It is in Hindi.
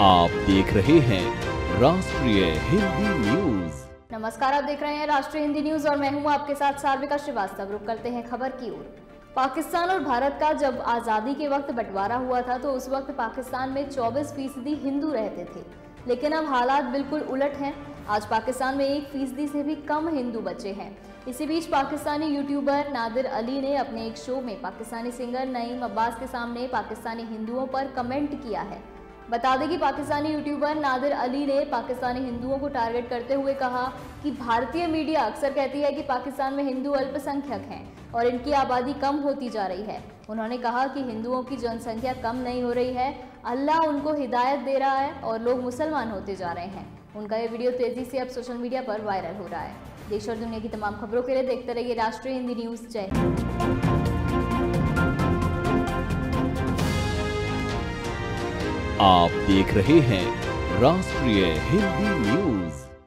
आप देख रहे हैं राष्ट्रीय हिंदी न्यूज़। नमस्कार, आप देख रहे हैं राष्ट्रीय हिंदी न्यूज़ और मैं हूँ आपके साथ सार्विका श्रीवास्तव। रुक करते हैं खबर की ओर। पाकिस्तान और भारत का जब आज़ादी के वक्त बंटवारा हुआ था तो उस वक्त पाकिस्तान में 24 फ़ीसदी हिंदू रहते थे। लेकिन अब हालात बिल्कुल उलट हैं। आज पाकिस्तान में एक फ़ीसदी से भी कम हिंदू बचे हैं। इसी बीच पाकिस्तानी यूट्यूबर नादिर अली ने अपने एक शो में पाकिस्तानी सिंगर नईम अब्बास के सामने पाकिस्तानी हिंदुओं पर कमेंट किया है। बता दें कि पाकिस्तानी यूट्यूबर नादिर अली ने पाकिस्तानी हिंदुओं को टारगेट करते हुए कहा कि भारतीय मीडिया अक्सर कहती है कि पाकिस्तान में हिंदू अल्पसंख्यक हैं और इनकी आबादी कम होती जा रही है। उन्होंने कहा कि हिंदुओं की जनसंख्या कम नहीं हो रही है, अल्लाह उनको हिदायत दे रहा है और लोग मुसलमान होते जा रहे हैं। उनका ये वीडियो तेज़ी से अब सोशल मीडिया पर वायरल हो रहा है। देश और दुनिया की तमाम खबरों के लिए देखते रहिए राष्ट्रीय हिंदी न्यूज़ जय हिंद। आप देख रहे हैं राष्ट्रीय हिंदी न्यूज़।